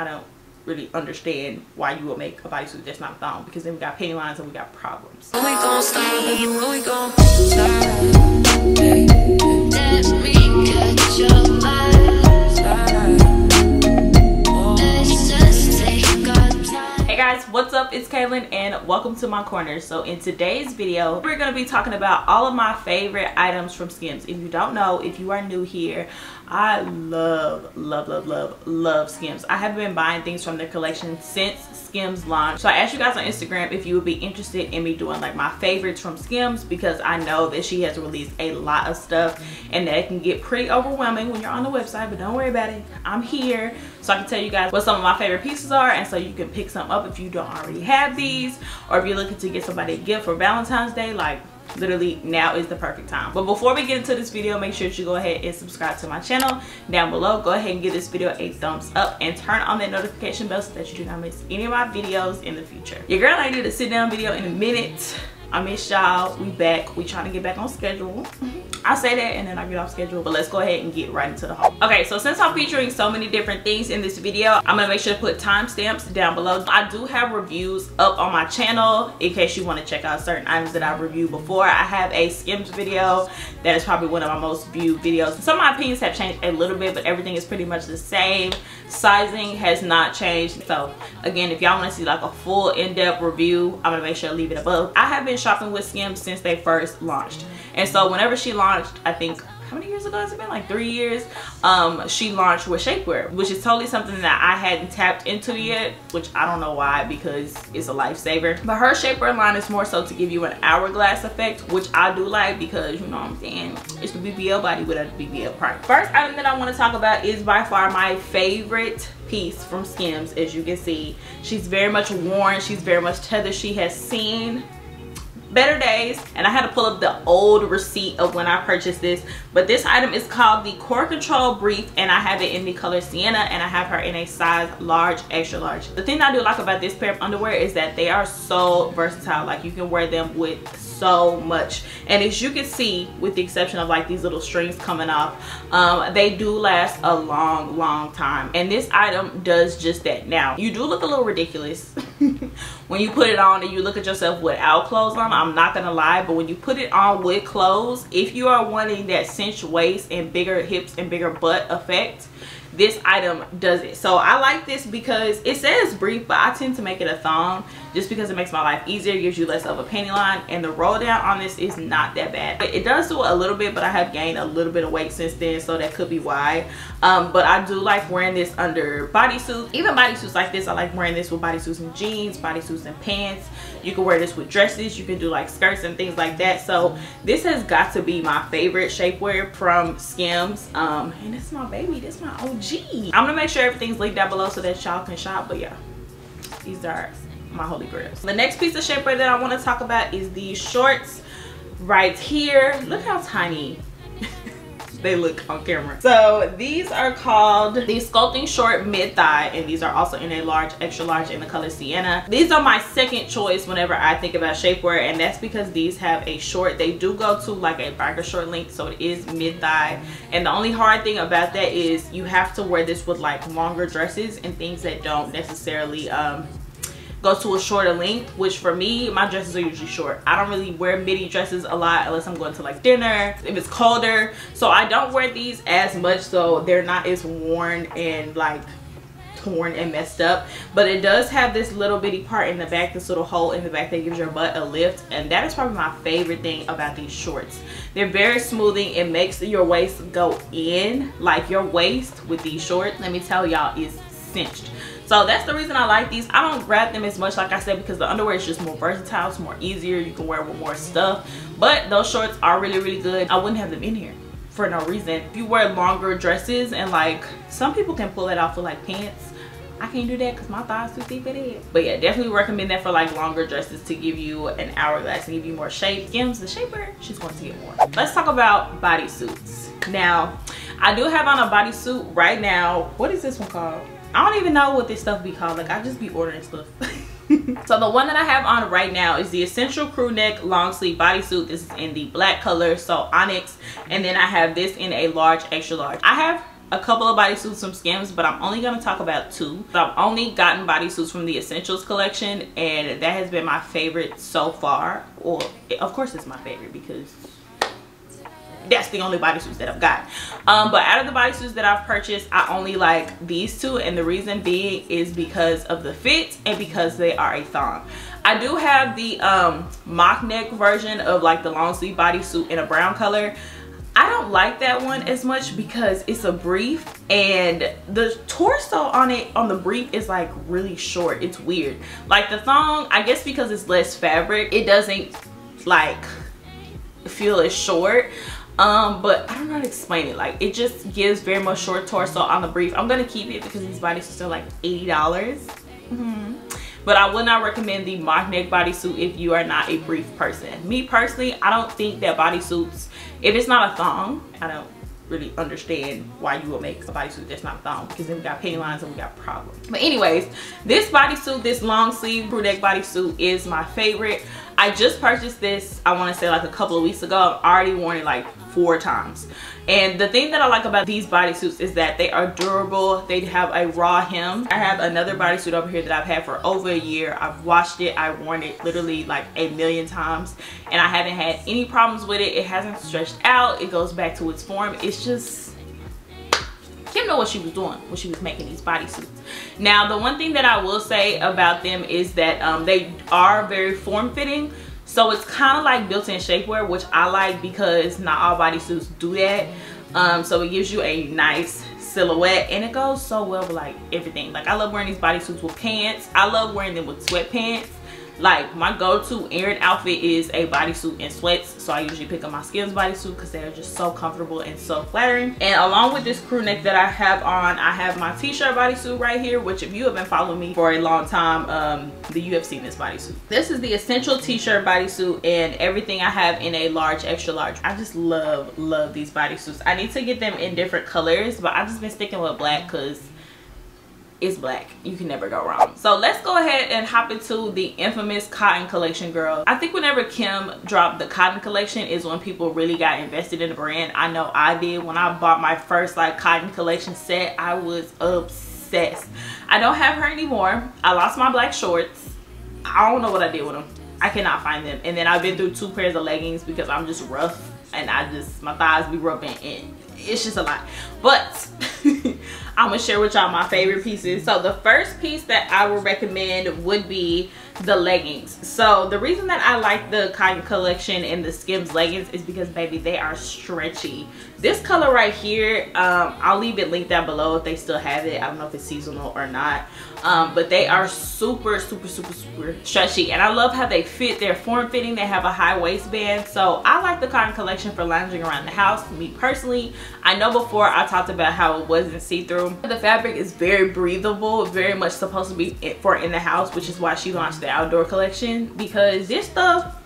I don't really understand why you would make a bodysuit that's not a thong because then we got penny lines and we got problems. When we gon' baby, when we gon' start, Let me catch your Hey guys, what's up? It's Caylin and welcome to my corner. So in today's video, we're going to be talking about all of my favorite items from Skims. If you don't know, if you are new here, I love, love, love, love, love Skims. I have been buying things from their collection since Skims launched. So I asked you guys on Instagram if you would be interested in me doing like my favorites from Skims because I know that she has released a lot of stuff and that can get pretty overwhelming when you're on the website, but don't worry about it. I'm here so I can tell you guys what some of my favorite pieces are and so you can pick some up if you don't already have these or if you're looking to get somebody a gift for Valentine's Day, like literally now is the perfect time. But before we get into this video make sure you go ahead and subscribe to my channel down below. Go ahead and give this video a thumbs up and turn on that notification bell so that you do not miss any of my videos in the future. Your girl I did a sit down video in a minute I miss y'all we back we trying to get back on schedule I say that and then I get off schedule, but let's go ahead and get right into the haul. Okay, so since I'm featuring so many different things in this video, I'm gonna make sure to put timestamps down below. I do have reviews up on my channel in case you wanna check out certain items that I've reviewed before. I have a Skims video that is probably one of my most viewed videos. Some of my opinions have changed a little bit, but everything is pretty much the same. Sizing has not changed. So again, if y'all wanna see like a full in-depth review, I'm gonna make sure to leave it above. I have been shopping with Skims since they first launched. And so whenever she launched, I think how many years ago has it been? Like three years um she launched with shapewear which is totally something that i hadn't tapped into yet which i don't know why because it's a lifesaver. But her shapewear line is more so to give you an hourglass effect which i do like because you know what i'm saying it's the bbl body with a bbl price first item that i want to talk about is by far my favorite piece from skims as you can see. She's very much worn she's very much tethered she has seen better days and i had to pull up the old receipt of when i purchased this. But this item is called the core control brief and i have it in the color sienna and i have her in a size large extra large. The thing i do like about this pair of underwear is that they are so versatile. Like you can wear them with so much. And as you can see with the exception of like these little strings coming off um, they do last a long long time. And this item does just that. Now you do look a little ridiculous. When you put it on and you look at yourself without clothes on i'm not gonna lie but when you put it on with clothes if you are wanting that cinch waist and bigger hips and bigger butt effect this item does it. So i like this because it says brief but i tend to make it a thong just because it makes my life easier gives you less of a panty line and the roll down on this is not that bad. It does do a little bit but i have gained a little bit of weight since then so that could be why. Um, but i do like wearing this under bodysuits even bodysuits like this. I like wearing this with bodysuits and jeans bodysuits and pants you can wear this with dresses. You can do like skirts and things like that. So this has got to be my favorite shapewear from skims. Um, and it's my baby. This my og i'm gonna make sure everything's linked down below so that y'all can shop. But yeah. These are my holy grails. The next piece of shapewear that i want to talk about is these shorts right here. Look how tiny they look on camera. So these are called the sculpting short mid thigh and these are also in a large extra large in the color sienna. These are my second choice whenever i think about shapewear and that's because these have a short they do go to like a biker short length so it is mid thigh. And the only hard thing about that is you have to wear this with like longer dresses and things that don't necessarily um go to a shorter length which for me my dresses are usually short. I don't really wear midi dresses a lot unless i'm going to like dinner if it's colder. So i don't wear these as much so they're not as worn and like torn and messed up. But it does have this little bitty part in the back this little hole in the back that gives your butt a lift and that is probably my favorite thing about these shorts. They're very smoothing. It makes your waist go in like your waist with these shorts. Let me tell y'all is cinched so that's the reason i like these i don't grab them as much like i said because the underwear is just more versatile it's more easier you can wear with more stuff but those shorts are really really good i wouldn't have them in here for no reason if you wear longer dresses and like some people can pull it off with like pants I can't do that because my thighs too deep for that. But yeah, definitely recommend that for like longer dresses to give you an hourglass and give you more shape. Skims, the shaper, she's going to get more. Let's talk about bodysuits. Now, I do have on a bodysuit right now. What is this one called? I don't even know what this stuff be called. Like I just be ordering stuff. so the one that I have on right now is the Essential Crew Neck Long Sleeve Bodysuit. This is in the black color, so Onyx. And then I have this in a large, extra large. I have a couple of bodysuits from Skims, but I'm only gonna talk about two. I've only gotten bodysuits from the Essentials collection, and that has been my favorite so far. Or, of course it's my favorite because that's the only bodysuits that I've got. Um, but out of the bodysuits that I've purchased, I only like these two. And the reason being is because of the fit and because they are a thong. I do have the um, mock neck version of like the long sleeve bodysuit in a brown color. I don't like that one as much because it's a brief and the torso on it on the brief is like really short. It's weird. Like the thong, I guess because it's less fabric, it doesn't like feel as short. Um, but I don't know how to explain it. Like it just gives very much short torso on the brief. I'm gonna keep it because these bodies are still like $80. Mm -hmm but I would not recommend the mock neck bodysuit if you are not a brief person. Me personally, I don't think that bodysuits, if it's not a thong, I don't really understand why you would make a bodysuit that's not thong because then we got pain lines and we got problems. But anyways, this bodysuit, this long sleeve crew neck bodysuit is my favorite. I just purchased this, I want to say like a couple of weeks ago. I've already worn it like four times. And the thing that I like about these bodysuits is that they are durable. They have a raw hem. I have another bodysuit over here that I've had for over a year. I've washed it. I've worn it literally like a million times. And I haven't had any problems with it. It hasn't stretched out. It goes back to its form. It's just... Kim know what she was doing when she was making these bodysuits. Now, the one thing that I will say about them is that um, they are very form-fitting. So it's kind of like built-in shapewear, which I like because not all bodysuits do that. Um, so it gives you a nice silhouette and it goes so well with like everything. Like I love wearing these bodysuits with pants. I love wearing them with sweatpants like my go-to errand outfit is a bodysuit and sweats so i usually pick up my skims bodysuit because they're just so comfortable and so flattering. And along with this crew neck that i have on i have my t-shirt bodysuit right here which if you have been following me for a long time um the you have seen this bodysuit. This is the essential t-shirt bodysuit and everything i have in a large extra large. I just love love these bodysuits. I need to get them in different colors but i've just been sticking with black because it's black. You can never go wrong. So let's go ahead and hop into the infamous cotton collection girl. I think whenever kim dropped the cotton collection is when people really got invested in the brand. I know i did. When i bought my first like cotton collection set i was obsessed. I don't have her anymore. I lost my black shorts. I don't know what i did with them i cannot find them. And then i've been through two pairs of leggings because i'm just rough and i just my thighs be rubbing and it's just a lot. But i'm gonna share with y'all my favorite pieces. So the first piece that i would recommend would be the leggings. So the reason that i like the cotton collection and the skims leggings is because baby they are stretchy. This color right here um, i'll leave it linked down below if they still have it. I don't know if it's seasonal or not. Um, but they are super super super super stretchy. And i love how they fit. They're form fitting. They have a high waistband. So i like the cotton collection for lounging around the house. Me personally i know before i talked about how it wasn't see-through the fabric is very breathable very much supposed to be for in the house which is why she launched the outdoor collection because this stuff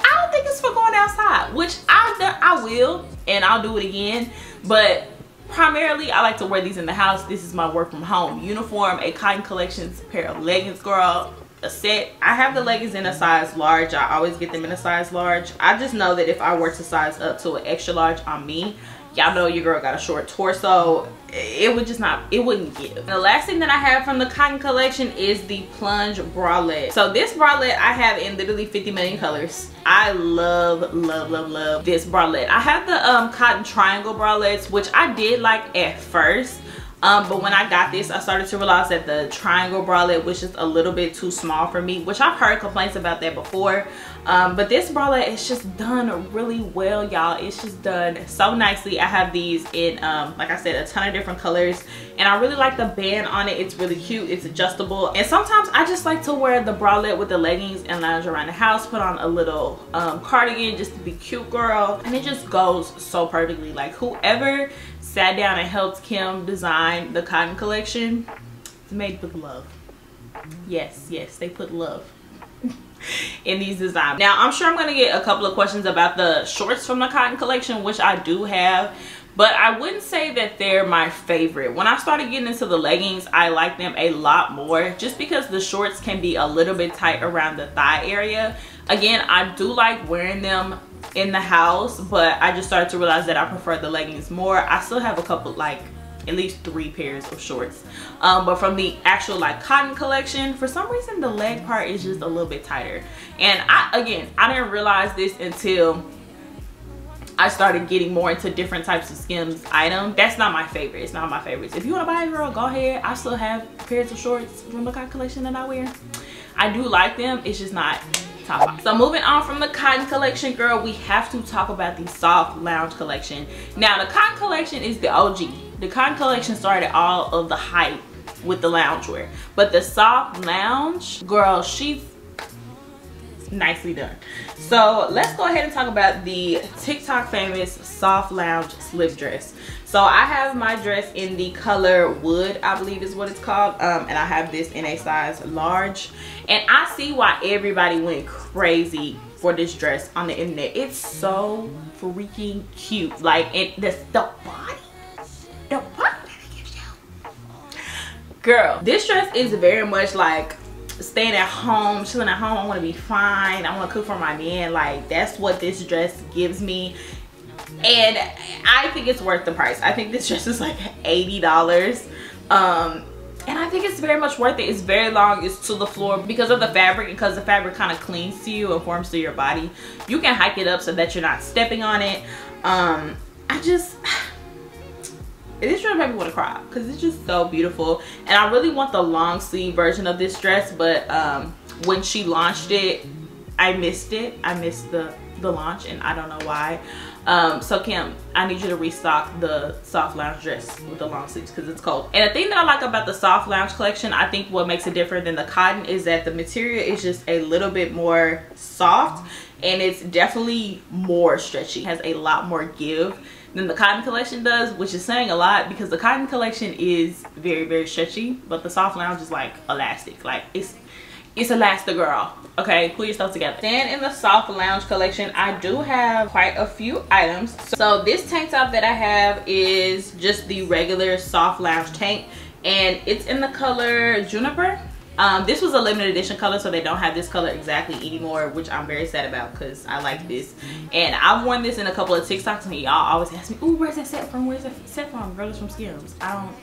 I don't think it's for going outside which I, I will and I'll do it again but primarily I like to wear these in the house. This is my work from home uniform a cotton collections pair of leggings girl a set. I have the leggings in a size large. I always get them in a size large. I just know that if I were to size up to an extra large on me y'all know your girl got a short torso. It would just not it wouldn't give. The last thing that i have from the cotton collection is the plunge bralette. So this bralette i have in literally 50 million colors. I love love love love this bralette. I have the um cotton triangle bralettes which i did like at first um, but when I got this, I started to realize that the triangle bralette was just a little bit too small for me, which I've heard complaints about that before. Um, but this bralette is just done really well, y'all. It's just done so nicely. I have these in, um, like I said, a ton of different colors. And I really like the band on it. It's really cute. It's adjustable. And sometimes I just like to wear the bralette with the leggings and lounge around the house. Put on a little um, cardigan just to be cute, girl. And it just goes so perfectly. Like whoever sat down and helped Kim design the cotton collection. It's made with love. Yes, yes, they put love in these designs. Now, I'm sure I'm going to get a couple of questions about the shorts from the cotton collection, which I do have. But I wouldn't say that they're my favorite. When I started getting into the leggings, I like them a lot more just because the shorts can be a little bit tight around the thigh area. Again, I do like wearing them in the house but i just started to realize that i prefer the leggings more i still have a couple like at least three pairs of shorts um, but from the actual like cotton collection for some reason the leg part is just a little bit tighter and I again I didn't realize this until I started getting more into different types of Skims items. That's not my favorite. It's not my favorites. If you want to buy a girl, go ahead. I still have pairs of shorts from the cotton collection that I wear. I do like them. It's just not top five. So moving on from the cotton collection, girl, we have to talk about the soft lounge collection. Now, the cotton collection is the OG. The cotton collection started all of the hype with the loungewear. But the soft lounge, girl, she's nicely done. So let's go ahead and talk about the TikTok famous soft lounge slip dress. So I have my dress in the color wood, I believe is what it's called. Um, and I have this in a size large. And I see why everybody went crazy for this dress on the internet. It's so freaking cute. Like it, the, the body, the you. Girl, this dress is very much like staying at home, chilling at home. I want to be fine. I want to cook for my man. Like that's what this dress gives me. And I think it's worth the price. I think this dress is like $80. Um, and I think it's very much worth it. It's very long. It's to the floor because of the fabric because the fabric kind of clings to you and forms to your body. You can hike it up so that you're not stepping on it. Um, I just this dress made me want to cry because it's just so beautiful. And i really want the long sleeve version of this dress but um, when she launched it i missed it. I missed the the launch and i don't know why. Um, so kim i need you to restock the soft lounge dress with the long sleeves because it's cold. And the thing that i like about the soft lounge collection i think what makes it different than the cotton is that the material is just a little bit more soft and it's definitely more stretchy. It has a lot more give than the cotton collection does which is saying a lot because the cotton collection is very very stretchy but the soft lounge is like elastic. Like it's it's elastic girl. Okay? Pull yourself together. Then in the soft lounge collection. I do have quite a few items. So this tank top that i have is just the regular soft lounge tank and it's in the color juniper um, this was a limited edition color so they don't have this color exactly anymore which i'm very sad about because i like this. And i've worn this in a couple of tiktoks and y'all always ask me ooh, where's that set from where's that set from girl it's from skims i don't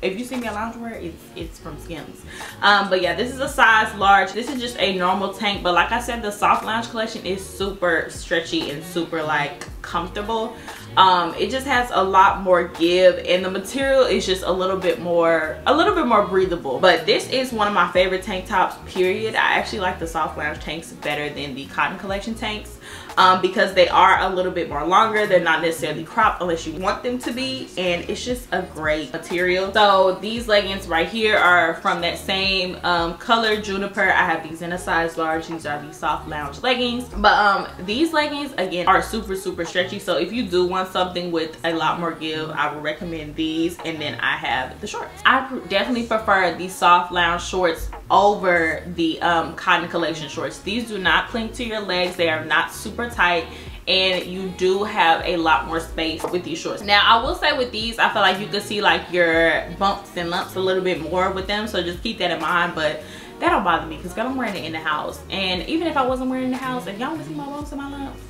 if you see me in loungewear it's it's from skims. Um, but yeah this is a size large. This is just a normal tank but like i said the soft lounge collection is super stretchy and super like comfortable. Um, it just has a lot more give and the material is just a little bit more a little bit more breathable. But this is one of my favorite tank tops period. I actually like the soft lounge tanks better than the cotton collection tanks um, because they are a little bit more longer. They're not necessarily cropped unless you want them to be and it's just a great material. So these leggings right here are from that same um, color Juniper. I have these in a size large. These are the soft lounge leggings. But um, these leggings again are super super stretchy. So if you do want something with a lot more give, I would recommend these. And then I have the shorts. I definitely prefer these soft lounge shorts over the um, cotton collection shorts. These do not cling to your legs. They are not super tight and you do have a lot more space with these shorts. Now I will say with these, I feel like you can see like your bumps and lumps a little bit more with them. So just keep that in mind. But that don't bother me because girl, I'm wearing it in the house. And even if I wasn't wearing it in the house, if y'all want to see my bumps and my lumps,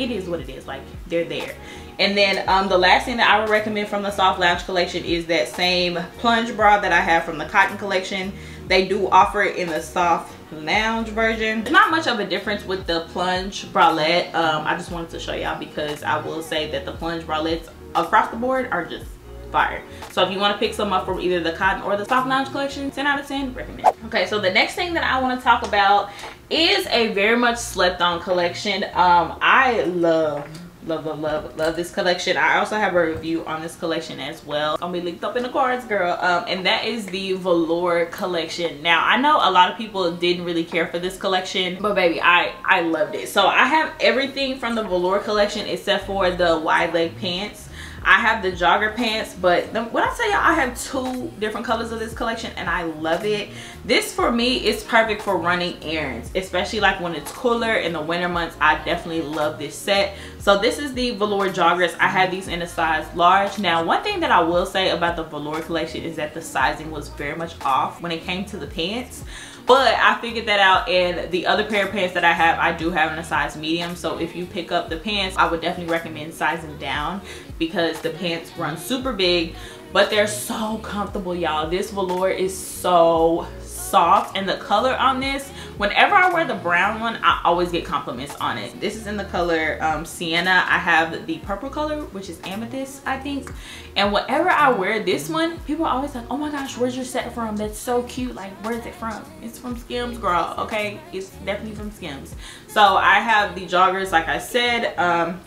it is what it is like they're there and then um, the last thing that i would recommend from the soft lounge collection is that same plunge bra that i have from the cotton collection they do offer it in the soft lounge version. Not much of a difference with the plunge bralette. Um, i just wanted to show y'all because i will say that the plunge bralettes across the board are just fire. So if you want to pick some up from either the cotton or the soft lounge collection 10 out of 10 recommend. Okay so the next thing that i want to talk about is a very much slept on collection. Um i love love love love love this collection. I also have a review on this collection as well. It's gonna be linked up in the cards girl. Um and that is the velour collection. Now i know a lot of people didn't really care for this collection but baby i i loved it. So i have everything from the velour collection except for the wide leg pants I have the jogger pants, but the, when I tell y'all I have two different colors of this collection and I love it. This for me is perfect for running errands, especially like when it's cooler in the winter months. I definitely love this set so this is the velour joggers i had these in a size large now one thing that i will say about the velour collection is that the sizing was very much off when it came to the pants but I figured that out and the other pair of pants that I have I do have in a size medium. So if you pick up the pants I would definitely recommend sizing down because the pants run super big but they're so comfortable y'all. This velour is so soft and the color on this whenever i wear the brown one i always get compliments on it. This is in the color um, sienna. I have the purple color which is amethyst i think. And whenever i wear this one people are always like oh my gosh where's your set from? That's so cute. Like where's it from? It's from skims girl. Okay? It's definitely from skims. So i have the joggers like i said um,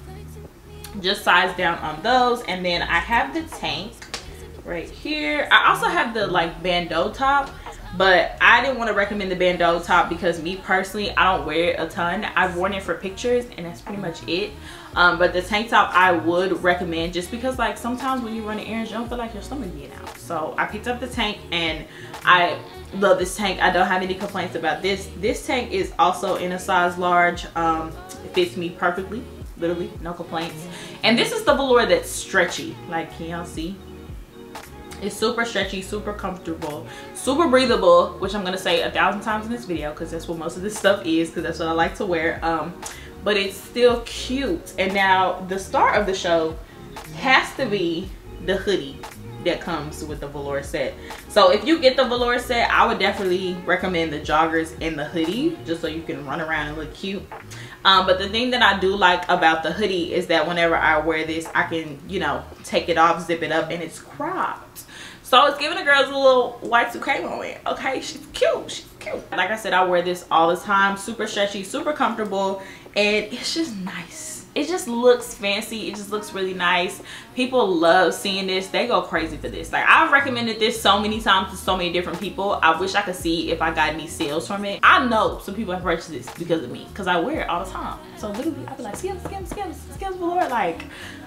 just size down on those. And then i have the tank right here. I also have the like bandeau top but I didn't want to recommend the bandeau top because me personally I don't wear it a ton. I've worn it for pictures and that's pretty much it. Um, but the tank top I would recommend just because like sometimes when you run an errands you don't feel like your stomach getting out. So I picked up the tank and I love this tank. I don't have any complaints about this. This tank is also in a size large. Um, it fits me perfectly literally no complaints. And this is the velour that's stretchy like can y'all see it's super stretchy, super comfortable, super breathable, which I'm gonna say a thousand times in this video because that's what most of this stuff is because that's what I like to wear. Um, but it's still cute. And now the star of the show has to be the hoodie that comes with the velour set. So if you get the velour set, I would definitely recommend the joggers and the hoodie just so you can run around and look cute. Um, but the thing that I do like about the hoodie is that whenever I wear this, I can, you know, take it off, zip it up, and it's cropped. So it's giving the girls a little Y2K moment. Okay, she's cute. She's cute. Like I said, I wear this all the time. Super stretchy, super comfortable, and it's just nice it just looks fancy. It just looks really nice. People love seeing this. They go crazy for this. Like i've recommended this so many times to so many different people. I wish i could see if i got any sales from it. I know some people have purchased this because of me because i wear it all the time. So literally i'll be like skims skims skims skims velour like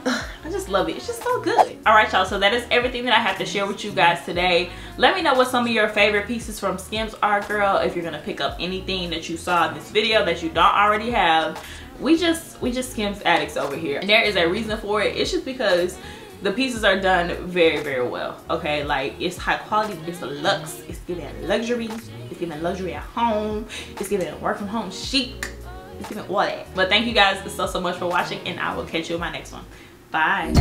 i just love it. It's just so good. All right y'all. So that is everything that i have to share with you guys today. Let me know what some of your favorite pieces from skims are girl. If you're gonna pick up anything that you saw in this video that you don't already have we just we just skims addicts over here. And there is a reason for it. It's just because the pieces are done very very well okay? Like it's high quality it's a luxe. It's giving luxury. It's giving luxury at home. It's giving work from home chic. It's giving all that. But thank you guys so so much for watching and i will catch you in my next one. Bye